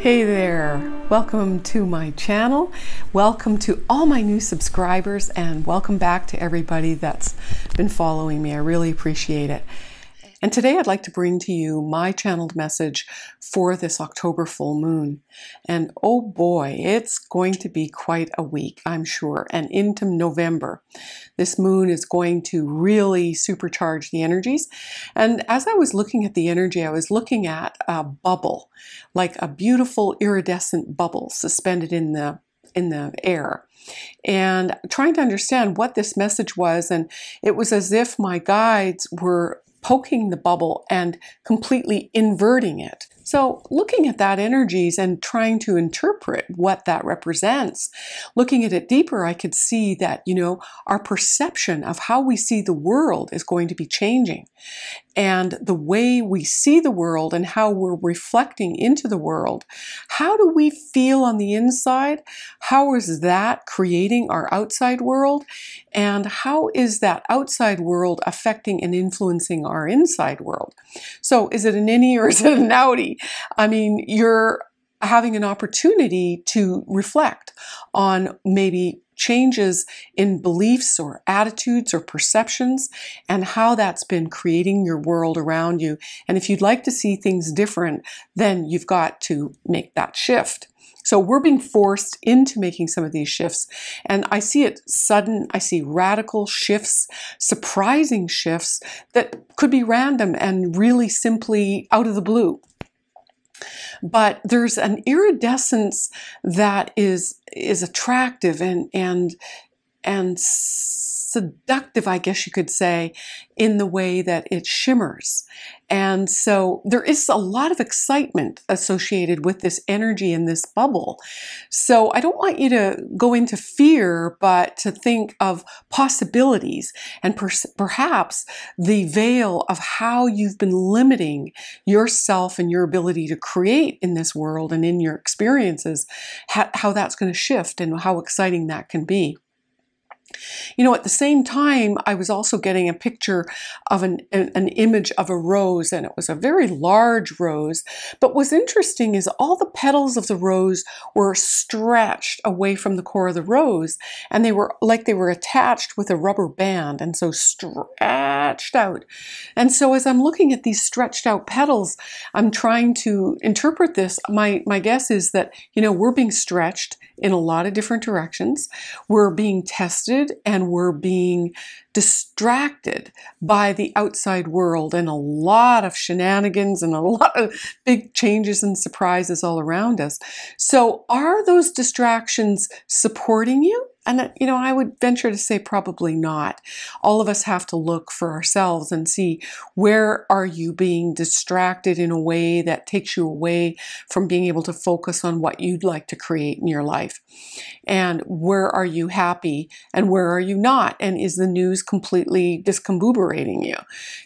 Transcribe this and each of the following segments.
Hey there, welcome to my channel. Welcome to all my new subscribers and welcome back to everybody that's been following me. I really appreciate it. And today I'd like to bring to you my channeled message for this October full moon. And oh boy, it's going to be quite a week, I'm sure, and into November. This moon is going to really supercharge the energies. And as I was looking at the energy, I was looking at a bubble, like a beautiful iridescent bubble suspended in the in the air and trying to understand what this message was and it was as if my guides were poking the bubble and completely inverting it. So, looking at that energies and trying to interpret what that represents, looking at it deeper, I could see that, you know, our perception of how we see the world is going to be changing. And the way we see the world and how we're reflecting into the world, how do we feel on the inside? How is that creating our outside world? And how is that outside world affecting and influencing our inside world? So, is it an innie or is it an outie? I mean, you're having an opportunity to reflect on maybe changes in beliefs or attitudes or perceptions and how that's been creating your world around you. And if you'd like to see things different, then you've got to make that shift. So we're being forced into making some of these shifts. And I see it sudden, I see radical shifts, surprising shifts that could be random and really simply out of the blue but there's an iridescence that is is attractive and and and seductive, I guess you could say, in the way that it shimmers. And so there is a lot of excitement associated with this energy in this bubble. So I don't want you to go into fear, but to think of possibilities and per- perhaps the veil of how you've been limiting yourself and your ability to create in this world and in your experiences, how, how that's going to shift and how exciting that can be. You know, at the same time, I was also getting a picture of an, an image of a rose, and it was a very large rose. But what's interesting is all the petals of the rose were stretched away from the core of the rose, and they were like they were attached with a rubber band, and so stretched out. And so, as I'm looking at these stretched out petals, I'm trying to interpret this. My, my guess is that, you know, we're being stretched in a lot of different directions, we're being tested and we're being distracted by the outside world and a lot of shenanigans and a lot of big changes and surprises all around us. So, are those distractions supporting you? And, you know, I would venture to say probably not. All of us have to look for ourselves and see where are you being distracted in a way that takes you away from being able to focus on what you'd like to create in your life. And where are you happy and where are you not? And is the news completely discombobulating you?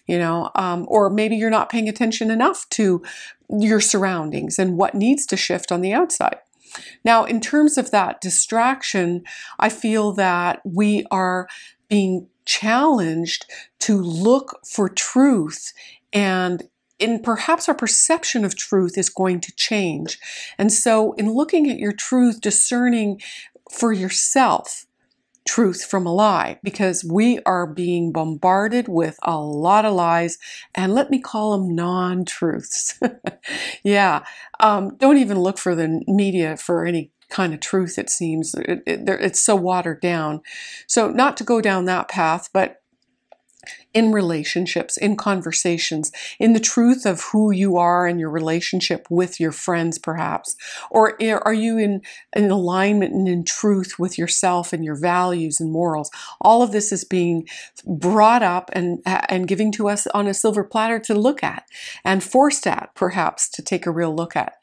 You know, um, or maybe you're not paying attention enough to your surroundings and what needs to shift on the outside. Now, in terms of that distraction, I feel that we are being challenged to look for truth and in perhaps our perception of truth is going to change. And so, in looking at your truth, discerning for yourself truth from a lie because we are being bombarded with a lot of lies and let me call them non-truths. Yeah um, don't even look for the media for any kind of truth it seems. It, it, it's so watered down. So not to go down that path but in relationships, in conversations, in the truth of who you are and your relationship with your friends, perhaps? Or are you in, in alignment and in truth with yourself and your values and morals? All of this is being brought up and, and giving to us on a silver platter to look at and forced at, perhaps, to take a real look at.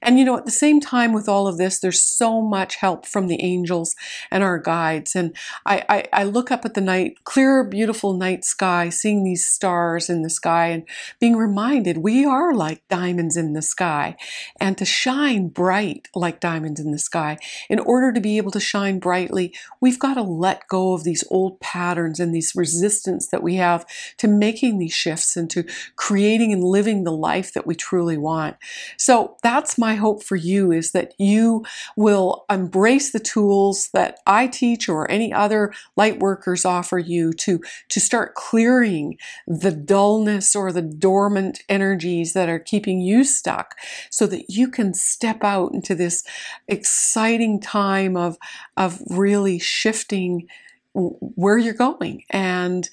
And you know, at the same time, with all of this, there's so much help from the angels and our guides. And I, I, I look up at the night, clear, beautiful night sky sky, seeing these stars in the sky, and being reminded we are like diamonds in the sky, and to shine bright like diamonds in the sky. In order to be able to shine brightly, we've got to let go of these old patterns and these resistance that we have to making these shifts and to creating and living the life that we truly want. So that's my hope for you is that you will embrace the tools that I teach or any other light workers offer you to, to start clearing the dullness or the dormant energies that are keeping you stuck so that you can step out into this exciting time of, of really shifting where you're going and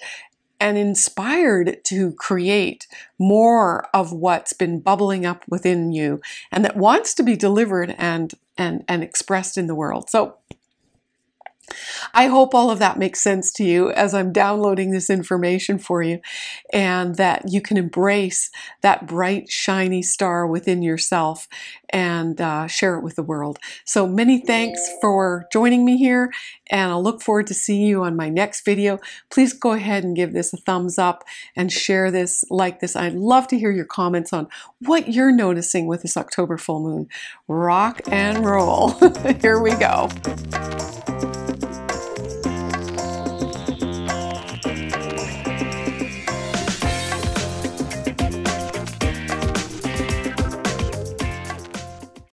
and inspired to create more of what's been bubbling up within you and that wants to be delivered and and and expressed in the world. So I hope all of that makes sense to you as I'm downloading this information for you and that you can embrace that bright, shiny star within yourself and uh, share it with the world. So many thanks for joining me here and I'll look forward to seeing you on my next video. Please go ahead and give this a thumbs up and share this, like this. I'd love to hear your comments on what you're noticing with this October full moon. Rock and roll. here we go.